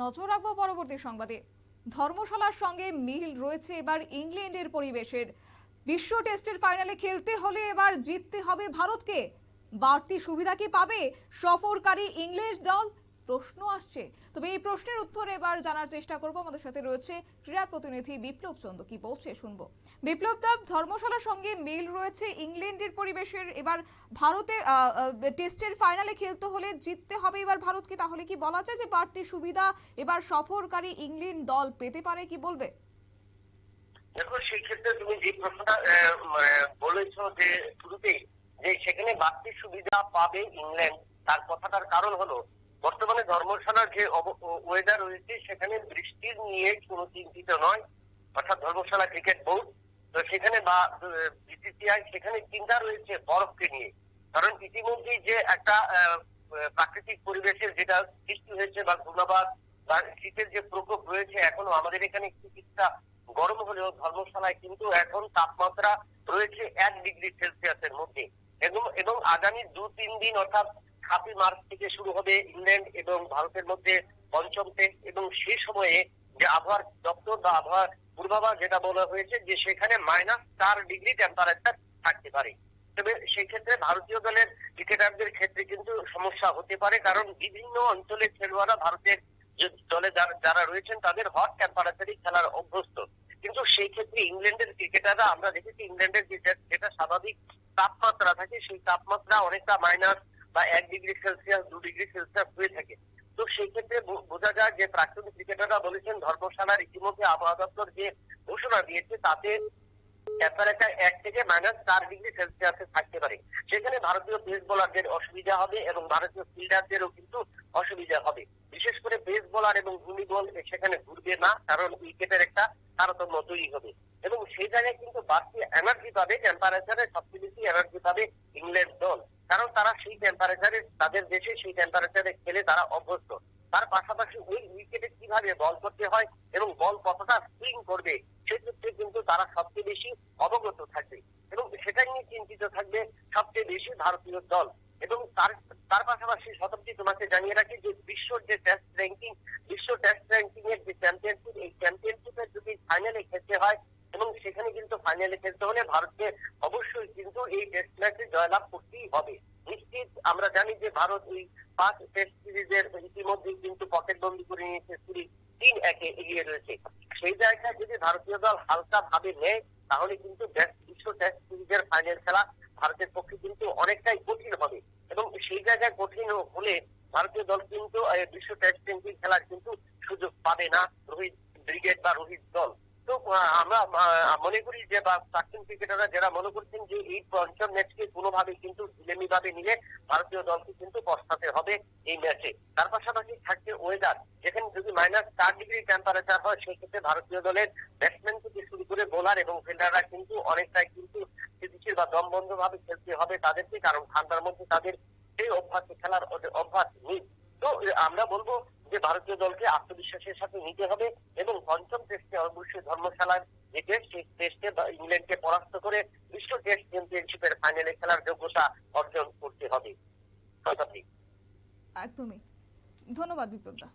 নজর রাখব পরবর্তী সংবাদে। ধর্মশালার সঙ্গে মিল রয়েছে এবার ইংল্যান্ডের পরিবেশের। বিশ্ব টেস্টের ফাইনালে খেলতে হলে এবার জিততে হবে ভারতকে। বাড়তি সুবিধা কি পাবে সফরকারী ইংলিশ দল? প্রশ্ন আসছে। তবে এই প্রশ্নের উত্তর এবার জানার চেষ্টা করব। আমাদের সাথে রয়েছে ক্রীড়া প্রতিনিধি বিপ্লব চন্দ্র কি বলছে? শুনব। বিপ্লব দাব ধর্মশালার সঙ্গে মিল রয়েছে ইংল্যান্ডের পরিবেশের। এবার ভারতে টেস্টের ফাইনালে খেলতে হলে জিততে হবে এবার ভারতকে। তাহলে কি বলা যায় যে বাড়তি সুবিধা এবার সফরকারী ইংল্যান্ড দল পেতে পারে? কি বলবে? দেখো সেই ক্ষেত্রে তুমি যে প্রশ্নটা মানে যে শুরুতেই, যে সেখানে বাড়তি সুবিধা পাবে ইংল্যান্ড, তার কথাটার কারণ হলো বর্তমানে ধর্মশালার যে ওয়েদার রয়েছে, সেখানে বৃষ্টির নিয়ে কোনো চিন্তিত নয়। অর্থাৎ ধর্মশালা ক্রিকেট বোর্ড তো সেখানে বা বিসিসিআই সেখানে চিন্তা রয়েছে বরফকে নিয়ে। কারণ ইতিমধ্যেই যে একটা প্রাকৃতিক পরিবেশের যেটা সৃষ্টি হয়েছে বা ঘূর্ণাবাদ বা শীতের যে প্রকোপ রয়েছে, এখনও আমাদের এখানে কিছুটা গরম হলেও ধর্মশালায় কিন্তু এখন তাপমাত্রা রয়েছে এক ডিগ্রি সেলসিয়াসের মধ্যে। এবং এবং আগামী দু তিন দিন অর্থাৎ সাতই মার্চ থেকে শুরু হবে ইংল্যান্ড এবং ভারতের মধ্যে পঞ্চম টেস্ট এবং সেই সময়ে যে আবহাওয়ার দপ্তর বা আবহাওয়ার পূর্বাভাস যেটা বলা হয়েছে যে সেখানে মাইনাস চার ডিগ্রি টেম্পারেচার থাকতে পারে। তবে সেই ক্ষেত্রে ভারতীয় দলের ক্রিকেটারদের ক্ষেত্রে কিন্তু সমস্যা হতে পারে কারণ বিভিন্ন অঞ্চলের খেলোয়াড়রা ভারতের দলে যারা- রয়েছেন তাদের হট টেম্পারেচারই খেলার অভ্যস্ত। কিন্তু সেই ক্ষেত্রে ইংল্যান্ডের ক্রিকেটাররা, আমরা দেখেছি ইংল্যান্ডের যেটা স্বাভাবিক তাপমাত্রা থাকে, সেই তাপমাত্রা অনেকটা মাইনাস বা এক ডিগ্রি সেলসিয়াস দু ডিগ্রি সেলসিয়াস হয়ে থাকে। তো সেই ক্ষেত্রে বোঝা যায় যে প্রাক্তন ক্রিকেটাররা বলেছেন, ধর্মশালার ইতিমধ্যে আবহাওয়া দপ্তর যে ঘোষণা দিয়েছে, তাতে টেম্পারেচার এক থেকে মাইনাস চার ডিগ্রি সেলসিয়াসে থাকতে পারে। সেখানে ভারতীয় পেস বোলারদের অসুবিধা হবে এবং ভারতীয় ফিল্ডারদেরও কিন্তু অসুবিধা হবে। বিশেষ করে পেস বোলার এবং ভূমি বল সেখানে ঘুরবে না, কারণ উইকেটের একটা তারতম্য তৈরি হবে। এবং সেই জায়গায় কিন্তু বাড়তি এনার্জি পাবে টেম্পারেচারে সবচেয়ে বেশি এনার্জি পাবে ইংল্যান্ড দল। কারণ তারা সেই টেম্পারেচারে তাদের দেশে সেই টেম্পারেচারে খেলে তারা অভ্যস্ত। তার পাশাপাশি ওই উইকেটে কীভাবে বল করতে হয় এবং বল কতটা সুইং করবে, সেক্ষেত্রে কিন্তু তারা সবচেয়ে বেশি অবগত থাকবে এবং সেটা নিয়ে চিন্তিত থাকবে সবচেয়ে বেশি ভারতীয় দল। এবং তার তার পাশাপাশি শতাব্দী তোমাকে জানিয়ে রাখি যে বিশ্বর যে টেস্ট র্যাঙ্কিং বিশ্ব টেস্ট র্যাঙ্কিং এর যে চ্যাম্পিয়নশিপ এই চ্যাম্পিয়নশিপের যদি ফাইনালে খেলতে হয় সেখানে কিন্তু ফাইনালে খেলতে হলে ভারতকে অবশ্যই কিন্তু এই টেস্ট ম্যাচে জয়লাভ করতেই হবে। নিশ্চিত আমরা জানি যে ভারত এই পাঁচ টেস্ট সিরিজের ইতিমধ্যে কিন্তু পকেট বন্দি করে নিয়েছে সিরিজ তিন একে এগিয়ে রয়েছে। সেই জায়গায় যদি ভারতীয় দল হালকা ভাবে নেয়, তাহলে কিন্তু বিশ্ব টেস্ট সিরিজের ফাইনাল খেলা ভারতের পক্ষে কিন্তু অনেকটাই কঠিন হবে। এবং সেই জায়গায় কঠিন হলে ভারতীয় দল কিন্তু বিশ্ব টেস্ট র্যাঙ্কিং খেলার কিন্তু সুযোগ পাবে না রোহিত ব্রিগেড বা রোহিত দল। তো আমরা মনে করি যে, বা, প্রাক্তন ক্রিকেটাররা যারা মনে করছেন যে, এই পঞ্চম ম্যাচকে কোনোভাবে কিন্তু ঢিলেমি ভাবে নিলে ভারতীয় দলকে কিন্তু পস্তাতে হবে এই ম্যাচে তার পাশাপাশি থাকছে ওয়েদার যেখানে যদি মাইনাস চার ডিগ্রি টেম্পারেচার হয়, সেক্ষেত্রে ভারতীয় দলের ব্যাটসম্যান থেকে শুরু করে বোলার এবং ফিল্ডাররা কিন্তু অনেকটাই কিন্তু স্থিতিশীল বা দমবন্ধ ভাবে খেলতে হবে তাদেরকে, কারণ ঠান্ডার মধ্যে তাদের সেই অভ্যাসে খেলার অভ্যাস নেই। তো, আমরা বলব যে ভারতীয় দলকে আত্মবিশ্বাসের সাথে নিতে হবে এবং পঞ্চম টেস্টে অবশ্যই ধর্মশালার যে টেস্ট সেই টেস্টে ইংল্যান্ডকে পরাস্ত করে বিশ্ব টেস্ট চ্যাম্পিয়নশিপের ফাইনালে খেলার যোগ্যতা অর্জন করতে হবে। একদমই। ধন্যবাদ বিপ্লবদা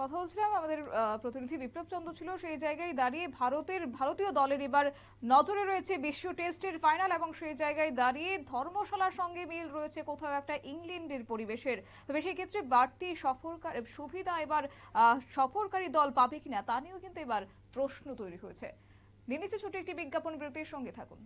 কথা বলছিলাম, আমাদের প্রতিনিধি বিপ্লব চন্দ্র ছিল সেই জায়গায় দাঁড়িয়ে ভারতের, ভারতীয় দলের এবার নজরে রয়েছে বিশ্ব টেস্টের ফাইনাল এবং সেই জায়গায় দাঁড়িয়ে ধর্মশালার সঙ্গে মিল রয়েছে কোথাও একটা ইংল্যান্ডের পরিবেশের। তবে সেই ক্ষেত্রে বাড়তি সফরকার, সুবিধা এবার সফরকারী দল পাবে কিনা তা নিয়েও কিন্তু এবার প্রশ্ন তৈরি হয়েছে। নিয়ে ছুটি একটি বিজ্ঞাপন বিরতির সঙ্গে থাকুন।